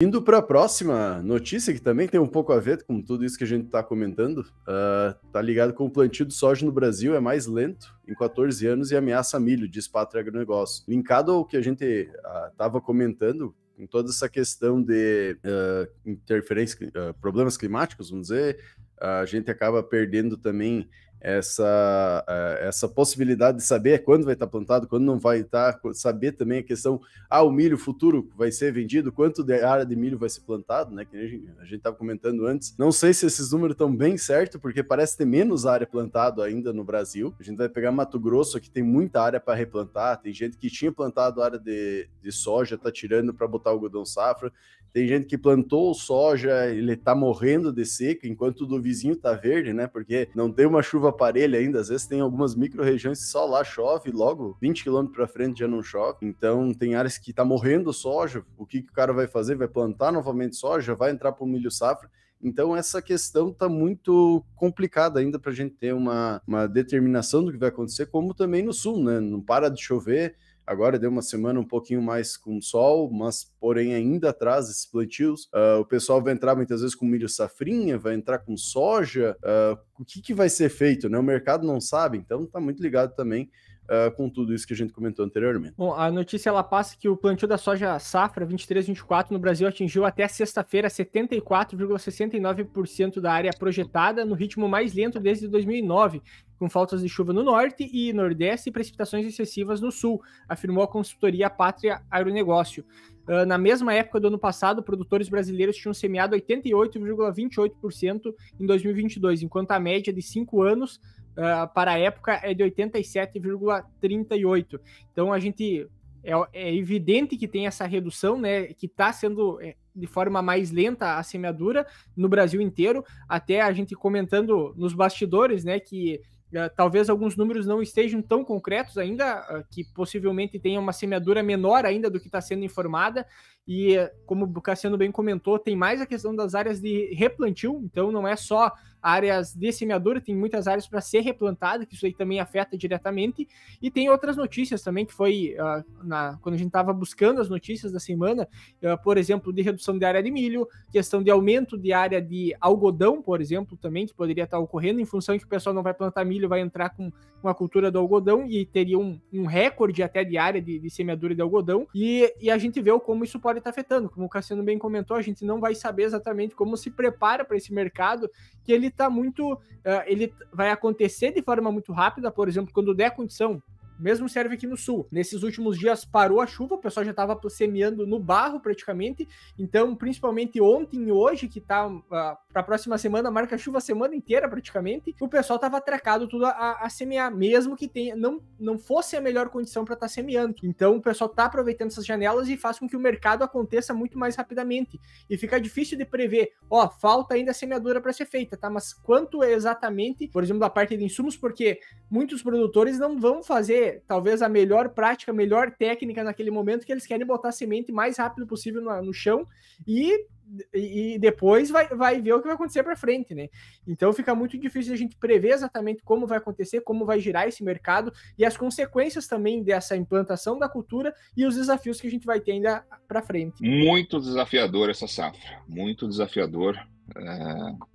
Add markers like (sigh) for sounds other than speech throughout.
Indo para a próxima notícia, que também tem um pouco a ver com tudo isso que a gente está comentando, uh, tá ligado com o plantio de soja no Brasil é mais lento em 14 anos e ameaça milho, diz Pátria Agronegócio. Linkado ao que a gente estava uh, comentando, em toda essa questão de uh, interferência, problemas climáticos, vamos dizer, a gente acaba perdendo também essa, essa possibilidade de saber quando vai estar plantado, quando não vai estar, saber também a questão, ah, o milho futuro vai ser vendido, quanto de área de milho vai ser plantado, né, que a gente estava comentando antes. Não sei se esses números estão bem certos, porque parece ter menos área plantada ainda no Brasil. A gente vai pegar Mato Grosso, que tem muita área para replantar, tem gente que tinha plantado área de, de soja, está tirando para botar algodão safra. Tem gente que plantou soja, ele tá morrendo de seca, enquanto o do vizinho tá verde, né? Porque não tem uma chuva parelha ainda. Às vezes tem algumas micro-regiões que só lá chove, logo 20 quilômetros para frente já não chove. Então tem áreas que tá morrendo soja. O que, que o cara vai fazer? Vai plantar novamente soja? Vai entrar para o milho safra? Então, essa questão está muito complicada ainda para a gente ter uma, uma determinação do que vai acontecer, como também no sul, né? Não para de chover, Agora deu uma semana um pouquinho mais com sol, mas porém ainda atrás esses plantios. Uh, o pessoal vai entrar muitas vezes com milho safrinha, vai entrar com soja. Uh, o que, que vai ser feito? Né? O mercado não sabe, então está muito ligado também uh, com tudo isso que a gente comentou anteriormente. Bom, a notícia ela passa que o plantio da soja safra 23-24 no Brasil atingiu até sexta-feira 74,69% da área projetada, no ritmo mais lento desde 2009, com faltas de chuva no norte e nordeste e precipitações excessivas no sul, afirmou a consultoria Pátria Agronegócio. Uh, na mesma época do ano passado, produtores brasileiros tinham semeado 88,28% em 2022, enquanto a média de cinco anos uh, para a época é de 87,38. Então a gente é, é, evidente que tem essa redução, né? Que está sendo é, de forma mais lenta a semeadura no Brasil inteiro. Até a gente comentando nos bastidores, né? Que talvez alguns números não estejam tão concretos ainda, uh, que possivelmente tenha uma semeadura menor ainda do que está sendo informada, e como o Cassiano bem comentou, tem mais a questão das áreas de replantio, então não é só áreas de semeadura, tem muitas áreas para ser replantada, que isso aí também afeta diretamente, e tem outras notícias também, que foi uh, na, quando a gente estava buscando as notícias da semana, uh, por exemplo, de redução de área de milho, questão de aumento de área de algodão, por exemplo, também, que poderia estar ocorrendo, em função que o pessoal não vai plantar milho, vai entrar com uma cultura do algodão, e teria um, um recorde até de área de, de semeadura de algodão, e, e a gente vê como isso pode estar afetando, como o Cassiano bem comentou, a gente não vai saber exatamente como se prepara para esse mercado, que ele está muito. Uh, ele vai acontecer de forma muito rápida, por exemplo, quando der condição mesmo serve aqui no sul. Nesses últimos dias parou a chuva, o pessoal já estava semeando no barro praticamente. Então, principalmente ontem e hoje, que tá uh, ah, para a próxima semana, marca chuva a semana inteira praticamente, o pessoal estava atracado tudo a, a, semear, mesmo que tenha, não, não fosse a melhor condição para estar tá semeando. Então, o pessoal está aproveitando essas janelas e faz com que o mercado aconteça muito mais rapidamente. E fica difícil de prever, ó, falta ainda semeadura para ser feita, tá? Mas quanto é exatamente, por exemplo, da parte de insumos, porque muitos produtores não vão fazer talvez a melhor prática, a melhor técnica naquele momento que eles querem botar a semente mais rápido possível no, no chão e, e depois vai, vai ver o que vai acontecer para frente, né? Então fica muito difícil a gente prever exatamente como vai acontecer, como vai girar esse mercado e as consequências também dessa implantação da cultura e os desafios que a gente vai ter ainda para frente. Muito desafiador essa safra, muito desafiador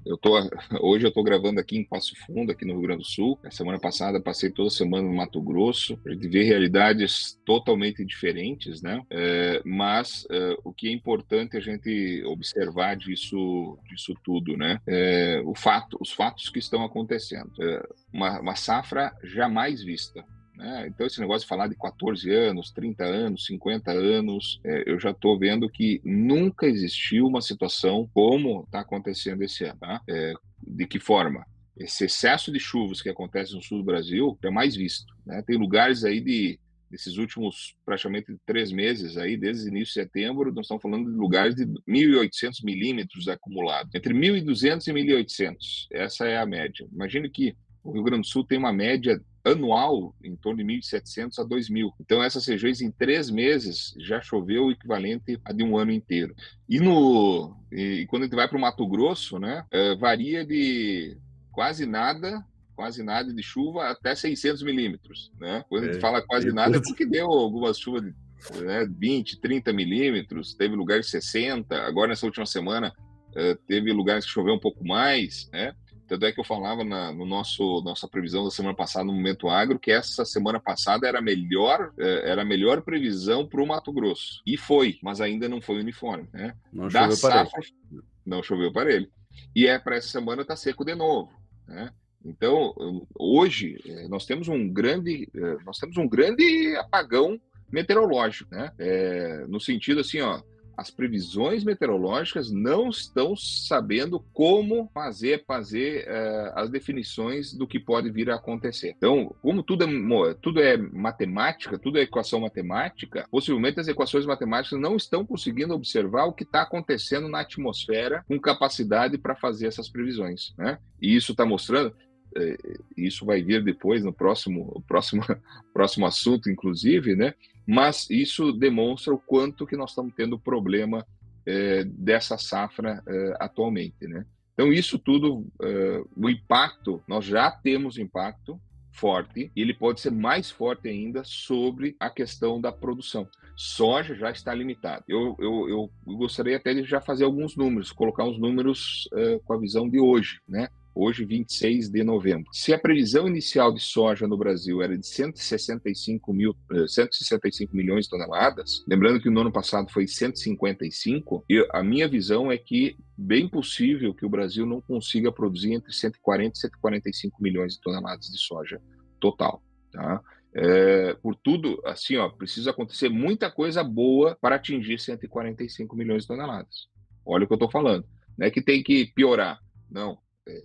eu tô, (laughs) hoje eu estou gravando aqui em Passo Fundo, aqui no Rio Grande do Sul. A semana passada passei toda semana no Mato Grosso. A gente vê realidades totalmente diferentes, né? É, mas é, o que é importante a gente observar disso, disso tudo, né? É, o fato, os fatos que estão acontecendo. É, uma, uma safra jamais vista. Né? Então, esse negócio de falar de 14 anos, 30 anos, 50 anos, é, eu já estou vendo que nunca existiu uma situação como está acontecendo esse ano. Tá? É, de que forma? Esse excesso de chuvas que acontece no sul do Brasil é mais visto. Né? Tem lugares aí de desses últimos praticamente três meses aí, desde o início de setembro, nós estamos falando de lugares de 1.800 milímetros acumulados, entre 1.200 e 1.800. Essa é a média. Imagine que o Rio Grande do Sul tem uma média anual em torno de 1.700 a 2.000. Então, essas regiões, em três meses, já choveu o equivalente a de um ano inteiro. E, no, e quando a gente vai para o Mato Grosso, né, é, varia de quase nada quase nada de chuva até 600 milímetros, né? Quando a gente é, fala quase é, nada é porque deu algumas chuvas de né, 20, 30 milímetros, teve lugares 60, agora nessa última semana uh, teve lugares que choveu um pouco mais, né? Tanto é que eu falava na, no nosso nossa previsão da semana passada no Momento Agro que essa semana passada era a melhor, é, era a melhor previsão para o Mato Grosso. E foi, mas ainda não foi uniforme. Né? Não da choveu safra, para ele. Não choveu para ele. E é para essa semana tá seco de novo. Né? Então, hoje é, nós temos um grande, é, nós temos um grande apagão meteorológico, né? É, no sentido assim, ó, as previsões meteorológicas não estão sabendo como fazer fazer uh, as definições do que pode vir a acontecer. Então, como tudo é, tudo é matemática, tudo é equação matemática, possivelmente as equações matemáticas não estão conseguindo observar o que está acontecendo na atmosfera com capacidade para fazer essas previsões. Né? E isso está mostrando, eh, isso vai vir depois no próximo, próximo, (laughs) próximo assunto, inclusive, né? Mas isso demonstra o quanto que nós estamos tendo problema é, dessa safra é, atualmente, né? Então isso tudo, é, o impacto, nós já temos impacto forte e ele pode ser mais forte ainda sobre a questão da produção. Soja já está limitado. Eu, eu, eu gostaria até de já fazer alguns números, colocar uns números com a visão de hoje, né? Hoje 26 de novembro. Se a previsão inicial de soja no Brasil era de 165, mil, 165 eh, milhões de toneladas, lembrando que no ano passado foi 155, e a minha visão é que bem possível que o Brasil não consiga produzir entre 140 e 145 milhões de toneladas de soja total. Tá? É, por tudo, assim, ó, precisa acontecer muita coisa boa para atingir 145 milhões de toneladas. Olha o que eu estou falando. Não é que tem que piorar. Não,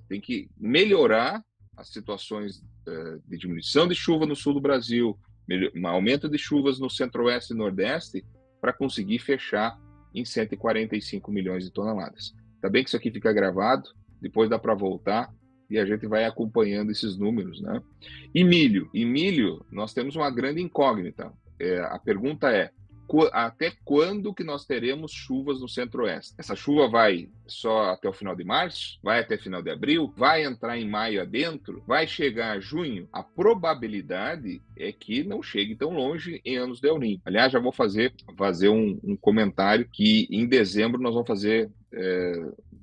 tem que melhorar as situações é, de diminuição de chuva no sul do Brasil, um aumento de chuvas no centro-oeste e nordeste, para conseguir fechar em 145 milhões de toneladas. Tá bem que isso aqui fica gravado, depois dá para voltar e a gente vai acompanhando esses números, né? E milho, e milho, nós temos uma grande incógnita. É, a pergunta é: até quando que nós teremos chuvas no centro-oeste? Essa chuva vai só até o final de março? Vai até final de abril? Vai entrar em maio adentro? Vai chegar a junho? A probabilidade é que não chegue tão longe em anos de El Niño. Aliás, já vou fazer, fazer um, um comentário que em dezembro nós vamos fazer é,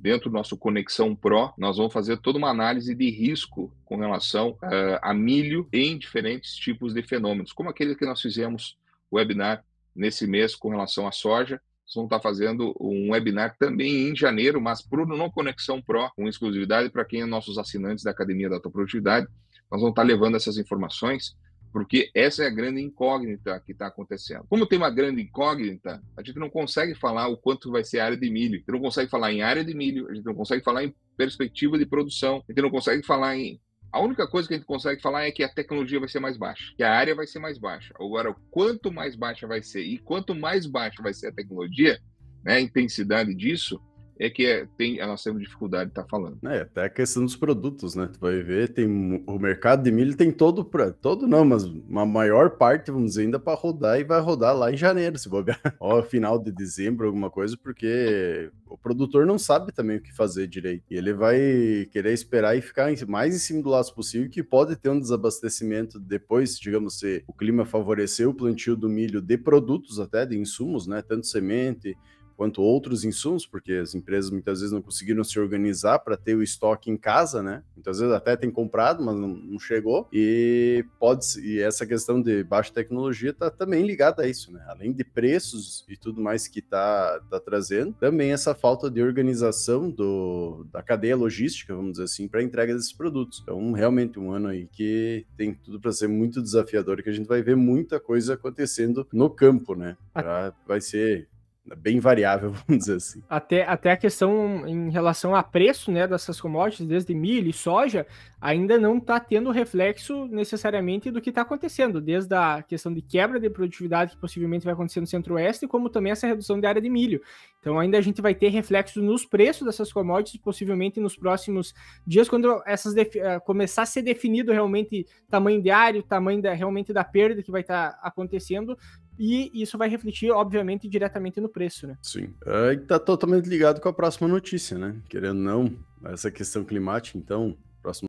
dentro do nosso Conexão Pro, nós vamos fazer toda uma análise de risco com relação uh, a milho em diferentes tipos de fenômenos, como aquele que nós fizemos webinar nesse mês com relação à soja. Nós vamos estar fazendo um webinar também em janeiro, mas para o No Conexão Pro, com exclusividade para quem é nossos assinantes da Academia da Autoprodutividade. Nós vamos estar levando essas informações, porque essa é a grande incógnita que está acontecendo. Como tem uma grande incógnita, a gente não consegue falar o quanto vai ser a área de milho, a gente não consegue falar em área de milho, a gente não consegue falar em perspectiva de produção, a gente não consegue falar em a única coisa que a gente consegue falar é que a tecnologia vai ser mais baixa, que a área vai ser mais baixa. Agora, quanto mais baixa vai ser e quanto mais baixa vai ser a tecnologia, né, a intensidade disso, é que é, tem, nós temos dificuldade de estar tá falando. É, até a questão dos produtos, né? Tu vai ver, tem o mercado de milho tem todo, pra, todo não, mas uma maior parte, vamos dizer, ainda para rodar e vai rodar lá em janeiro, se bobear, (laughs) ó, final de dezembro, alguma coisa, porque o produtor não sabe também o que fazer direito. E ele vai querer esperar e ficar mais em cima do laço possível, que pode ter um desabastecimento depois, digamos, se o clima favorecer o plantio do milho de produtos até, de insumos, né? Tanto semente, quanto outros insumos, porque as empresas muitas vezes não conseguiram se organizar para ter o estoque em casa, né? Muitas vezes até tem comprado, mas não, não chegou. E pode e essa questão de baixa tecnologia está também ligada a isso, né? Além de preços e tudo mais que está tá trazendo, também essa falta de organização do, da cadeia logística, vamos dizer assim, para a entrega desses produtos. Então, realmente um ano aí que tem tudo para ser muito desafiador, que a gente vai ver muita coisa acontecendo no campo, né? Pra, vai ser bem variável, (laughs) vamos dizer assim. Até, até a questão em relação a preço né, dessas commodities, desde milho e soja, ainda não está tendo reflexo necessariamente do que está acontecendo, desde a questão de quebra de produtividade que possivelmente vai acontecer no centro-oeste, como também essa redução de área de milho. Então ainda a gente vai ter reflexos nos preços dessas commodities, possivelmente nos próximos dias, quando essas uh, começar a ser definido realmente tamanho diário, tamanho da, realmente da perda que vai estar tá acontecendo, e isso vai refletir, obviamente, diretamente no preço, né? Sim. É, tá totalmente ligado com a próxima notícia, né? Querendo ou não, essa questão climática, então,